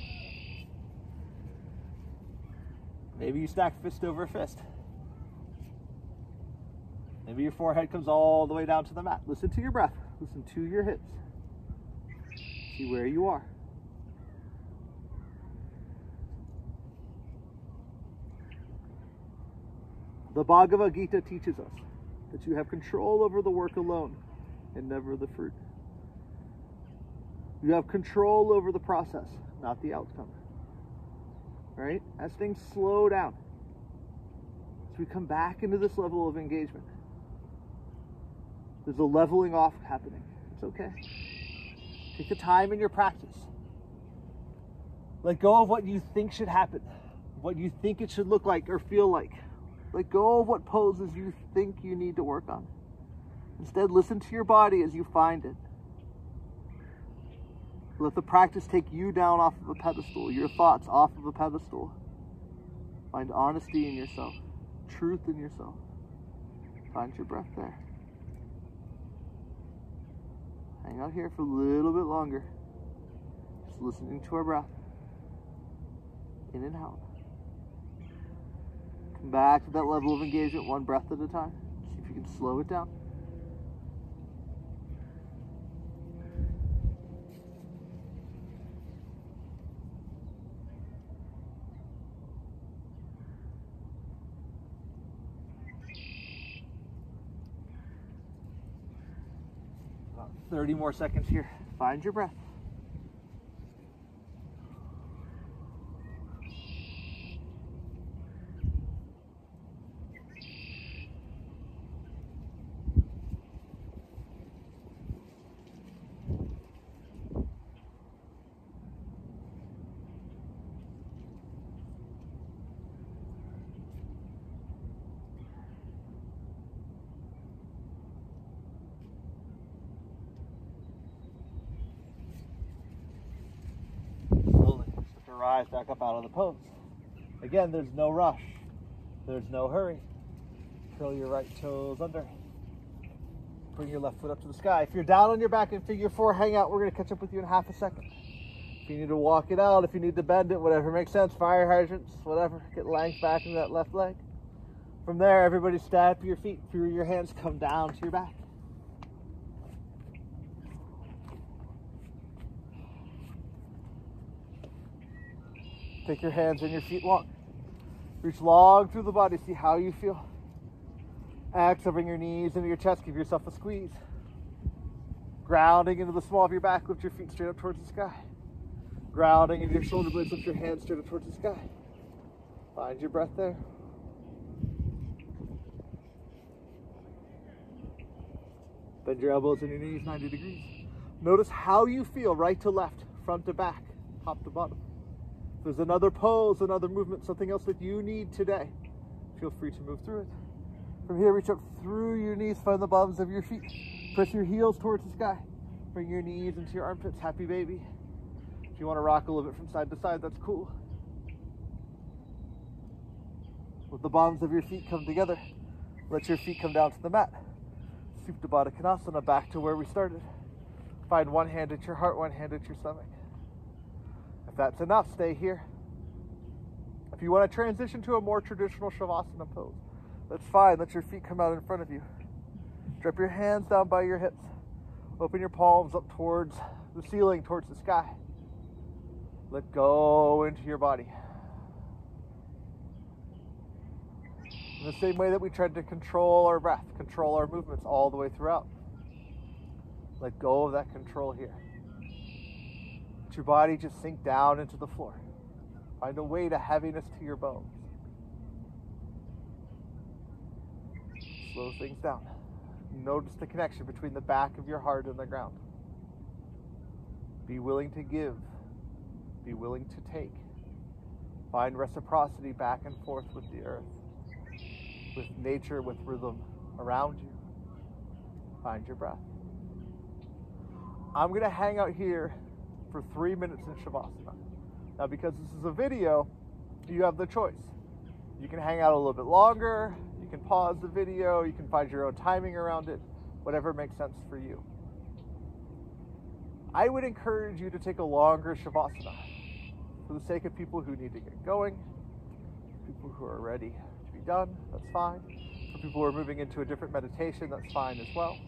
Maybe you stack fist over fist. Maybe your forehead comes all the way down to the mat. Listen to your breath. Listen to your hips. See where you are. The Bhagavad Gita teaches us that you have control over the work alone and never the fruit. You have control over the process, not the outcome. Right? As things slow down, as we come back into this level of engagement, there's a leveling off happening. It's okay. Take the time in your practice. Let go of what you think should happen, what you think it should look like or feel like. Let go of what poses you think you need to work on. Instead, listen to your body as you find it. Let the practice take you down off of a pedestal, your thoughts off of a pedestal. Find honesty in yourself, truth in yourself. Find your breath there. Hang out here for a little bit longer. Just listening to our breath. In and out. Come back to that level of engagement one breath at a time. See if you can slow it down. About 30 more seconds here. Find your breath. Slowly rise back up out of the pose. Again, there's no rush. There's no hurry. Curl your right toes under. Bring your left foot up to the sky. If you're down on your back in figure four, hang out. We're going to catch up with you in half a second. If you need to walk it out, if you need to bend it, whatever makes sense, fire hydrants, whatever. Get length back in that left leg. From there, everybody step your feet through your hands, come down to your back. Take your hands and your feet long. Reach long through the body. See how you feel. Exhale, bring your knees into your chest. Give yourself a squeeze. Grounding into the small of your back. Lift your feet straight up towards the sky. Grounding into your shoulder blades. Lift your hands straight up towards the sky. Find your breath there. Bend your elbows and your knees 90 degrees. Notice how you feel right to left, front to back, top to bottom. There's another pose, another movement, something else that you need today, feel free to move through it. From here, reach up through your knees, find the bottoms of your feet. Press your heels towards the sky. Bring your knees into your armpits, happy baby. If you want to rock a little bit from side to side, that's cool. Let the bottoms of your feet come together. Let your feet come down to the mat. Supta Baddha Konasana, back to where we started. Find one hand at your heart, one hand at your stomach. If that's enough, stay here. If you want to transition to a more traditional Shavasana pose, that's fine. Let your feet come out in front of you. Drop your hands down by your hips. Open your palms up towards the ceiling, towards the sky. Let go into your body. In the same way that we tried to control our breath, control our movements all the way throughout. Let go of that control here. Your body just sink down into the floor. Find a weight, a heaviness to your bones. Slow things down. Notice the connection between the back of your heart and the ground. Be willing to give Be willing to take. Find reciprocity back and forth with the earth, with nature, with rhythm around you. Find your breath. I'm going to hang out here for three minutes in Shavasana. Now, because this is a video, you have the choice. You can hang out a little bit longer, you can pause the video, you can find your own timing around it, whatever makes sense for you. I would encourage you to take a longer Shavasana for the sake of people who need to get going, people who are ready to be done, that's fine. For people who are moving into a different meditation, that's fine as well.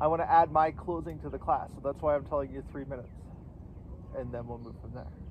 I want to add my closing to the class, so that's why I'm telling you three minutes, and then we'll move from there.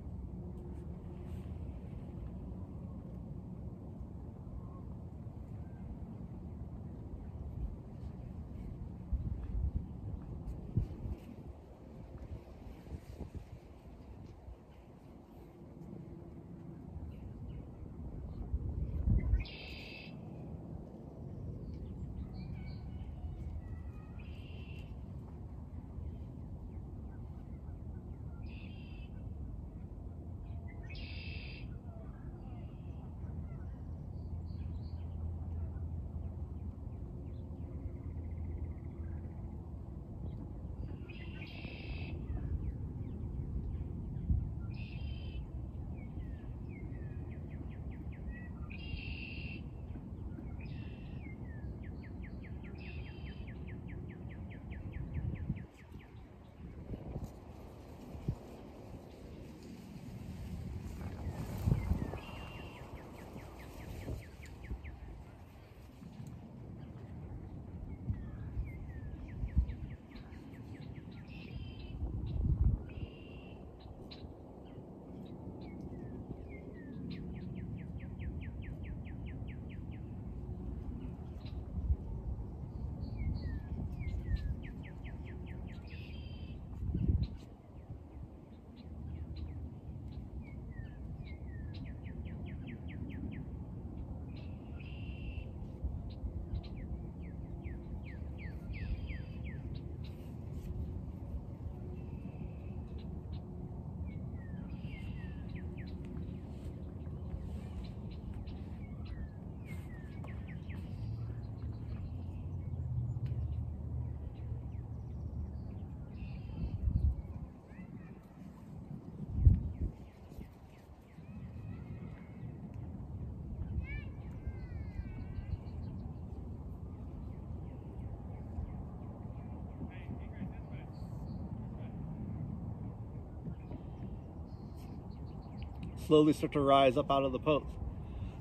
Slowly start to rise up out of the pose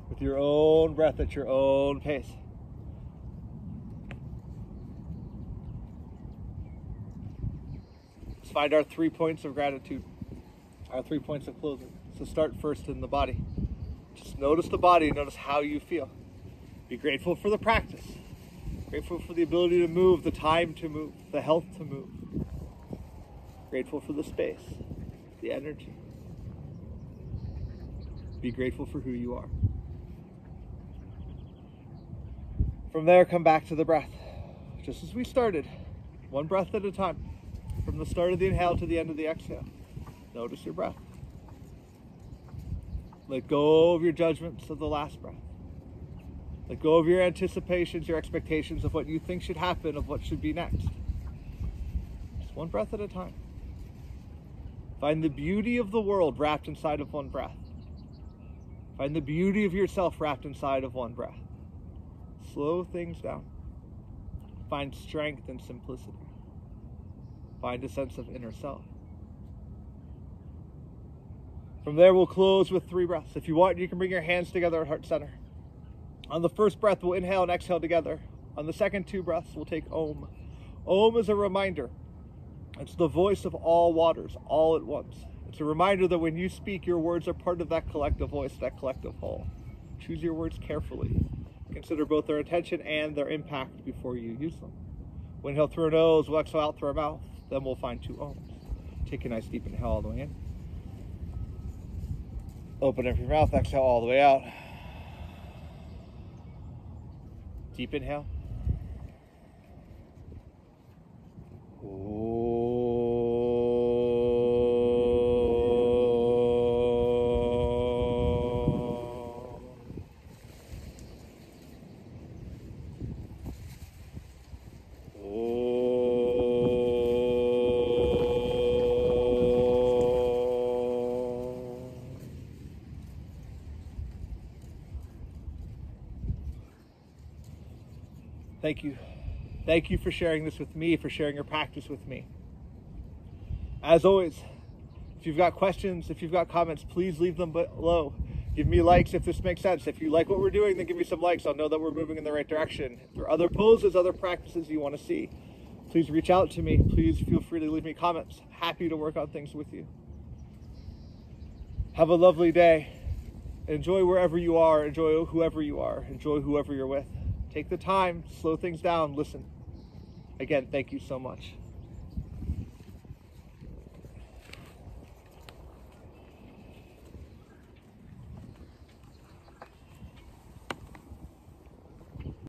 with your own breath at your own pace. Let's find our three points of gratitude, our three points of closing. So start first in the body. Just notice the body, notice how you feel. Be grateful for the practice, grateful for the ability to move, the time to move, the health to move. Grateful for the space, the energy. Be grateful for who you are. From there, come back to the breath, just as we started, one breath at a time. From the start of the inhale to the end of the exhale. Notice your breath. Let go of your judgments of the last breath. Let go of your anticipations, your expectations of what you think should happen, of what should be next. Just one breath at a time. Find the beauty of the world wrapped inside of one breath. Find the beauty of yourself wrapped inside of one breath. Slow things down. Find strength and simplicity. Find a sense of inner self. From there, we'll close with three breaths. If you want, you can bring your hands together at heart center. On the first breath, we'll inhale and exhale together. On the second two breaths, we'll take Om. Om is a reminder. It's the voice of all waters, all at once. It's a reminder that when you speak, your words are part of that collective voice, that collective whole. Choose your words carefully. Consider both their intention and their impact before you use them. When inhale through our nose, we'll exhale out through our mouth. Then we'll find two Oms. Take a nice deep inhale all the way in. Open up your mouth, exhale all the way out. Deep inhale. Thank you. Thank you for sharing this with me, for sharing your practice with me. As always, if you've got questions, if you've got comments, please leave them below. Give me likes if this makes sense. If you like what we're doing, then give me some likes. I'll know that we're moving in the right direction. If there are other poses, other practices you want to see, please reach out to me. Please feel free to leave me comments. Happy to work on things with you. Have a lovely day. Enjoy wherever you are. Enjoy whoever you are. Enjoy whoever you're with. Take the time, slow things down, listen. Again, thank you so much.